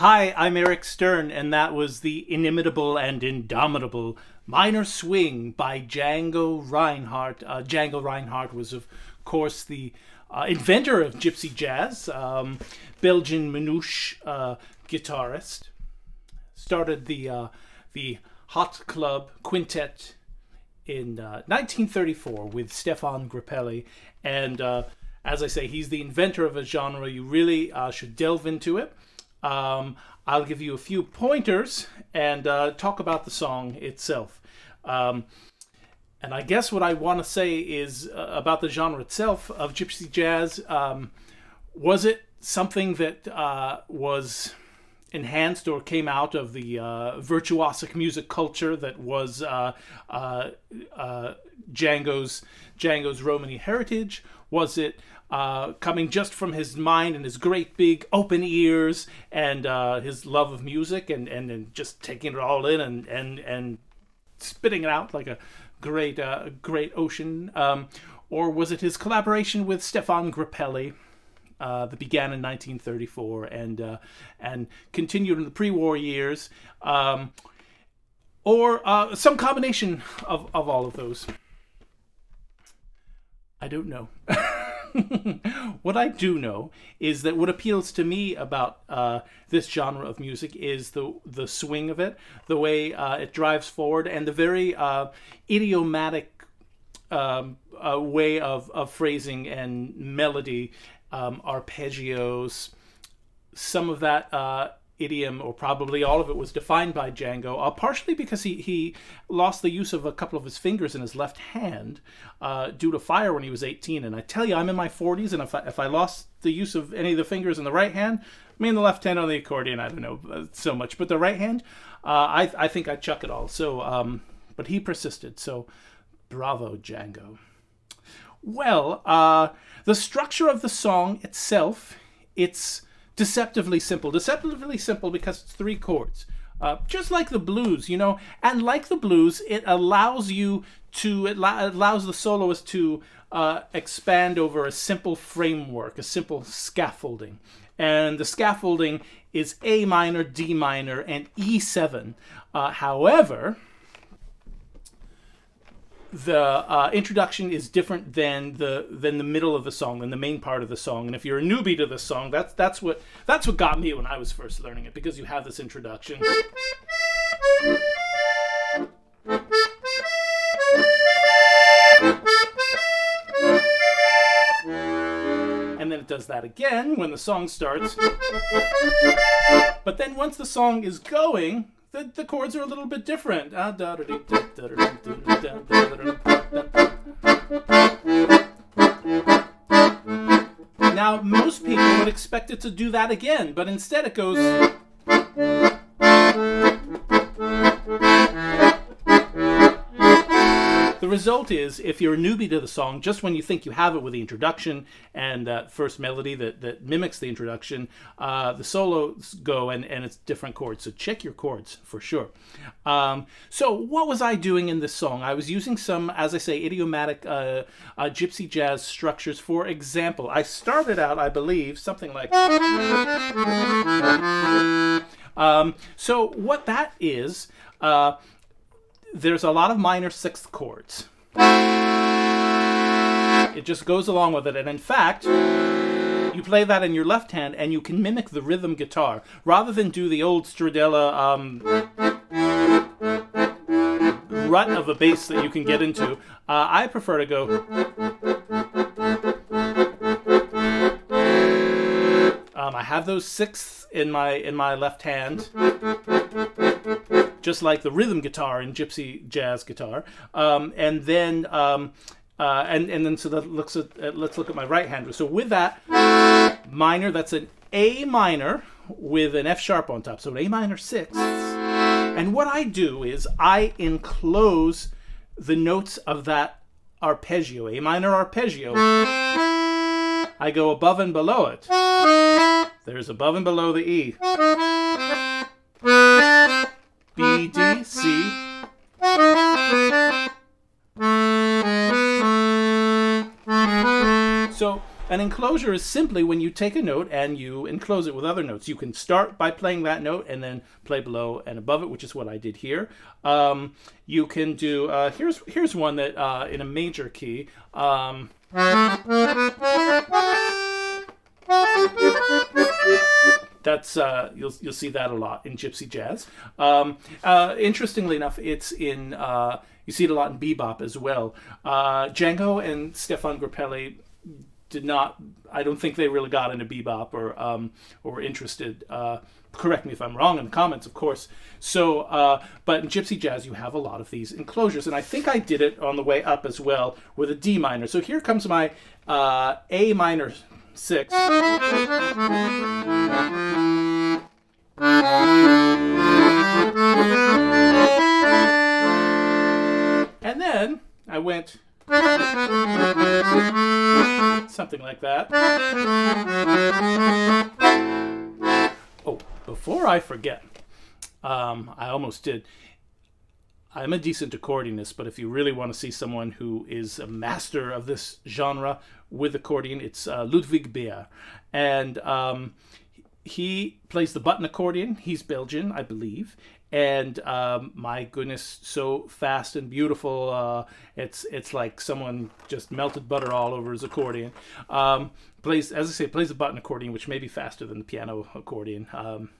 Hi, I'm Eric Stern, and that was the inimitable and indomitable Minor Swing by Django Reinhardt. Uh, Django Reinhardt was, of course, the uh, inventor of gypsy jazz, um, Belgian manouche uh, guitarist. Started the uh, the Hot Club Quintet in 1934 uh, with Stéphane Grappelli, and uh, as I say, he's the inventor of a genre. You really should delve into it. Um, I'll give you a few pointers and uh, talk about the song itself. Um, and I guess what I want to say is uh, about the genre itself of gypsy jazz. Um, was it something that uh, was enhanced or came out of the uh, virtuosic music culture that was uh, uh, uh, Django's Django's Romany heritage? Was it uh, coming just from his mind and his great big open ears and uh, his love of music and, and, and just taking it all in and, and, and spitting it out like a great great ocean? Um, or was it his collaboration with Stéphane Grappelli? Uh, that began in 1934 and uh, and continued in the pre-war years, um, or uh, some combination of, of all of those. I don't know. what I do know is that what appeals to me about uh, this genre of music is the the swing of it, the way uh, it drives forward, and the very uh, idiomatic um, way of, of phrasing and melody, um, arpeggios. Some of that uh, idiom, or probably all of it, was defined by Django, uh, partially because he, he lost the use of a couple of his fingers in his left hand uh, due to fire when he was 18. And I tell you, I'm in my 40s, and if I, if I lost the use of any of the fingers in the right hand, I mean, the left hand on the accordion, I don't know uh, so much, but the right hand, uh, I, I think I'd chuck it all. So, um, but he persisted. So, bravo, Django. Well, uh, the structure of the song itself, it's deceptively simple. Deceptively simple because it's three chords. Uh, just like the blues, you know, and like the blues, it allows you to, it allows the soloist to uh, expand over a simple framework, a simple scaffolding. And the scaffolding is A minor, D minor, and E7. Uh, however, the uh, introduction is different than the than the middle of the song than the main part of the song. And if you're a newbie to this song that's that's what that's what got me when i was first learning it because you have this introduction. And then it does that again when the song starts. But then once the song is going the, the chords are a little bit different. Now, most people would expect it to do that again, but instead it goes. Result is, if you're a newbie to the song, just when you think you have it with the introduction and that first melody that, that mimics the introduction, uh, the solos go and, and it's different chords. So check your chords for sure. Um, so what was I doing in this song? I was using some, as I say, idiomatic uh, uh, gypsy jazz structures. For example, I started out, I believe, something like. Um, so what that is, uh, there's a lot of minor sixth chords. It just goes along with it. And in fact, you play that in your left hand and you can mimic the rhythm guitar rather than do the old Stradella um, rut of a bass that you can get into. Uh, I prefer to go. Um, I have those sixths in my in my left hand just like the rhythm guitar in gypsy jazz guitar. Um, and then um, uh, and and then so that looks at uh, let's look at my right hand. So with that minor, that's an A minor with an F sharp on top. So an A minor six. And what I do is I enclose the notes of that arpeggio, A minor arpeggio. I go above and below it. There's above and below the E. So an enclosure is simply when you take a note and you enclose it with other notes. You can start by playing that note and then play below and above it, which is what I did here. Um, you can do uh, here's here's one that uh, in a major key. Um, that's uh, you'll you'll see that a lot in gypsy jazz. Um, uh, interestingly enough, it's in uh, you see it a lot in bebop as well. Uh, Django and Stéphane Grappelli did not. I don't think they really got into bebop or um, or were interested. Uh, correct me if I'm wrong in the comments, of course. So, uh, but in gypsy jazz, you have a lot of these enclosures, and I think I did it on the way up as well with a D minor. So here comes my uh, A minor six. And then I went something like that. Oh, before I forget, um, I almost did. I'm a decent accordionist, but if you really want to see someone who is a master of this genre with accordion, it's uh, Ludovic Beier. And um, he plays the button accordion. He's Belgian, I believe. And um, my goodness, so fast and beautiful. Uh, it's it's like someone just melted butter all over his accordion. Um, plays, as I say, plays a button accordion, which may be faster than the piano accordion. Um,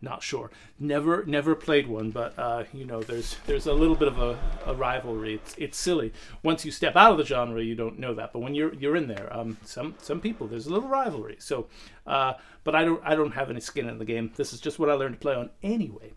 not sure. Never never played one, but uh, you know, there's there's a little bit of a, a, rivalry. It's it's silly. Once you step out of the genre, you don't know that, but when you're you're in there, um, some some people there's a little rivalry. So, uh, but I don't I don't have any skin in the game. This is just what I learned to play on anyway.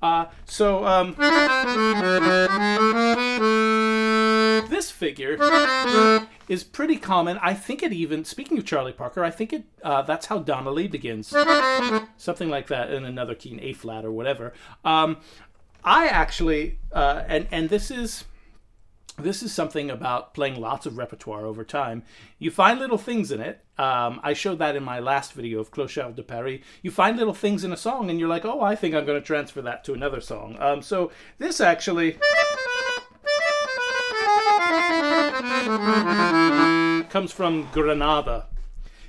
Uh, so um, this figure is pretty common. I think it even, speaking of Charlie Parker, I think it uh, that's how Donna Lee begins. Something like that in another key, an A flat or whatever. Um, I actually, uh, and, and this is, this is something about playing lots of repertoire over time. You find little things in it. Um, I showed that in my last video of Clochard de Paris. You find little things in a song and you're like, oh, I think I'm going to transfer that to another song. Um, so this actually... comes from Granada.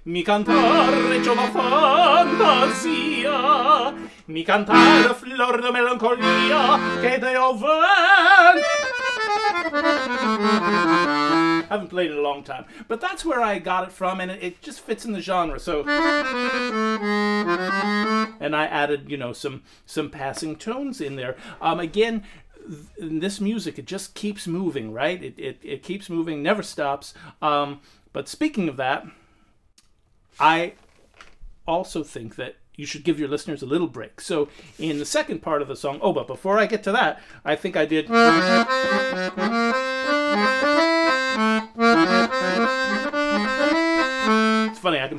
Mi cantare giova fantasia, mi cantare flor de melancolia, che Deo ven. I haven't played it a long time, but that's where I got it from, and it, it just fits in the genre. So, and I added, you know, some some passing tones in there. Um, again, this music it just keeps moving right? It, it, it keeps moving never stops. Um, but speaking of that i also think that you should give your listeners a little break. So in the second part of the song oh but before i get to that i think i did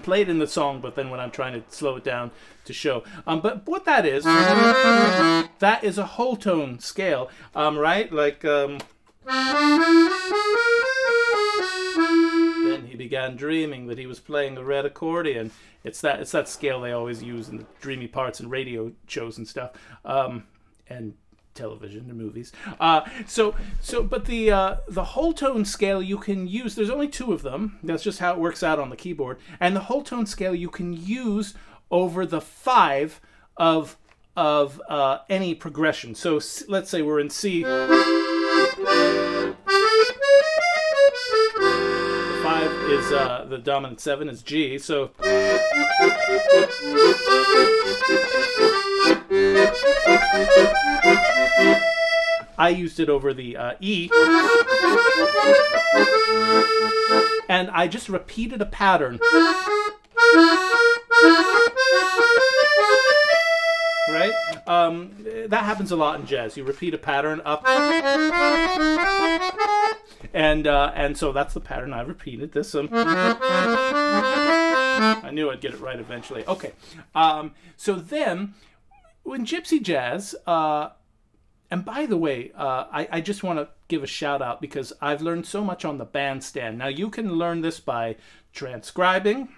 can play it in the song, but then when I'm trying to slow it down to show. Um, but what that is, that is a whole tone scale, um, right? Like. Um, then he began dreaming that he was playing a red accordion. It's that it's that scale they always use in the dreamy parts in radio shows and stuff. Um, and television and movies. Uh, so, so, but the uh, the whole tone scale you can use. There's only two of them. That's just how it works out on the keyboard. And the whole tone scale you can use over the five of of uh, any progression. So let's say we're in C. Five is uh, the dominant seven is G. So. I used it over the uh, E. And I just repeated a pattern. Right? Um, that happens a lot in jazz. You repeat a pattern up. And, uh, and so that's the pattern I repeated. This. Um, I knew I'd get it right eventually. Okay. Um, so then, in gypsy jazz, uh, and by the way, uh, I, I just want to give a shout out because I've learned so much on the bandstand. Now, you can learn this by transcribing,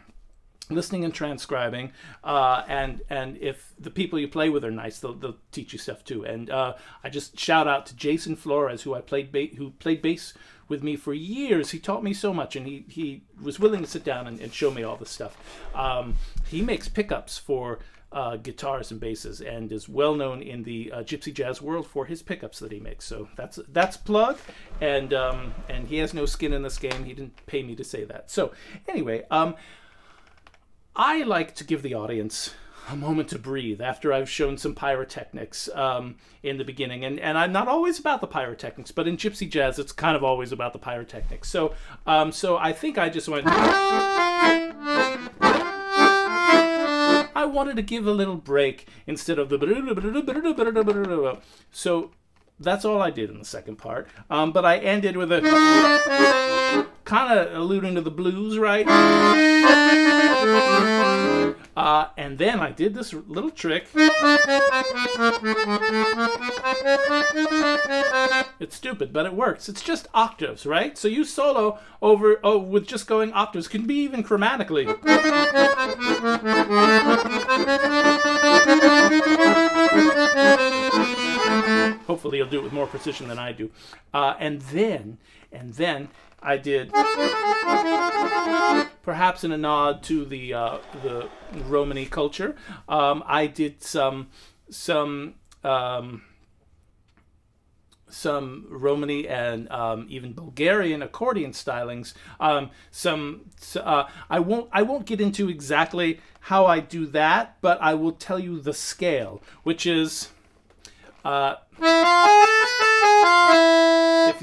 listening and transcribing, uh, and and if the people you play with are nice, they'll, they'll teach you stuff too. And uh, I just shout out to Jason Flores, who I played ba- who played bass with me for years. He taught me so much, and he, he was willing to sit down and, and show me all this stuff. Um, he makes pickups for uh, guitars and basses, and is well known in the uh, gypsy jazz world for his pickups that he makes. So that's that's plug, and um, and he has no skin in this game. He didn't pay me to say that. So anyway, um, I like to give the audience a moment to breathe after I've shown some pyrotechnics um, in the beginning. And, and I'm not always about the pyrotechnics, but in gypsy jazz, it's kind of always about the pyrotechnics. So, um, so I think I just went. I wanted to give a little break instead of the. So that's all I did in the second part. Um, but I ended with a kind of alluding to the blues, right? Uh, and then I did this little trick. It's stupid, but it works. It's just octaves, right? So you solo over oh, with just going octaves. Can be even chromatically. Hopefully you'll do it with more precision than I do. Uh, and then, and then I did, perhaps in a nod to the uh, the Romany culture, um, I did some some um, some Romany and um, even Bulgarian accordion stylings. Um, some uh, I won't I won't get into exactly how I do that, but I will tell you the scale, which is. Uh,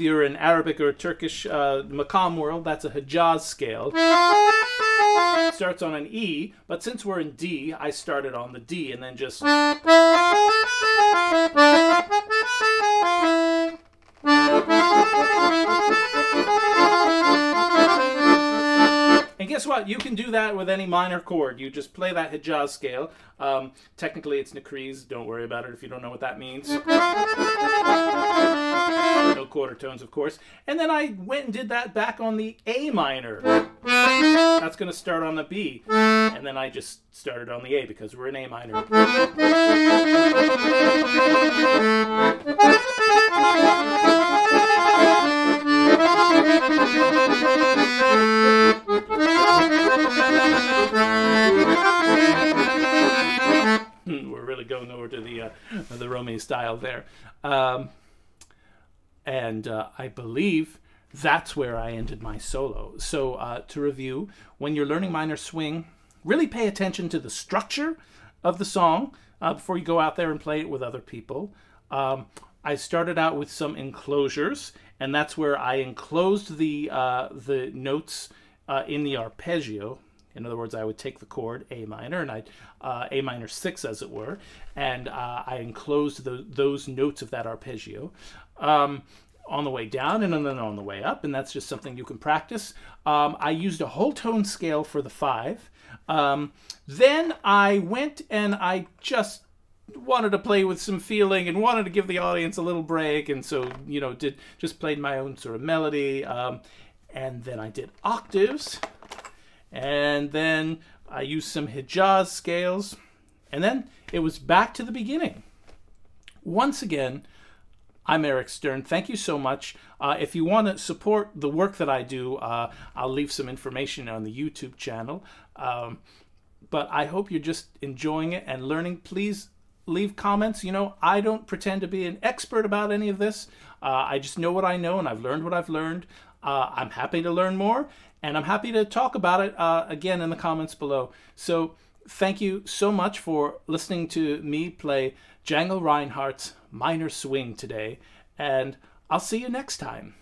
if you're in Arabic or Turkish uh, Makam world, that's a Hijaz scale. It starts on an E, but since we're in D, I started on the D and then just... guess what? You can do that with any minor chord. You just play that Hijaz scale. Um, technically, it's Nakriz. Don't worry about it if you don't know what that means. No quarter tones, of course. And then I went and did that back on the A minor. That's going to start on the B. And then I just started on the A because we're in A minor. The Romany style there, um, and uh, I believe that's where I ended my solo. So uh, to review, when you're learning minor swing, really pay attention to the structure of the song uh, before you go out there and play it with other people. Um, I started out with some enclosures, and that's where I enclosed the uh, the notes uh, in the arpeggio. In other words, I would take the chord A minor and I uh, A minor six, as it were, and uh, I enclosed the, those notes of that arpeggio. Um, on the way down and then on the way up, and that's just something you can practice. Um, I used a whole tone scale for the five. Um, then I went and I just wanted to play with some feeling and wanted to give the audience a little break and so you know did just played my own sort of melody um, and then I did octaves and then I used some Hijaz scales and then it was back to the beginning once again I'm Eric Stern. Thank you so much. Uh, if you want to support the work that I do, uh, I'll leave some information on the YouTube channel. Um, but I hope you're just enjoying it and learning. Please leave comments. You know, I don't pretend to be an expert about any of this. Uh, I just know what I know and I've learned what I've learned. Uh, I'm happy to learn more and I'm happy to talk about it uh, again in the comments below. So thank you so much for listening to me play Django Reinhardt's Minor Swing today, and I'll see you next time.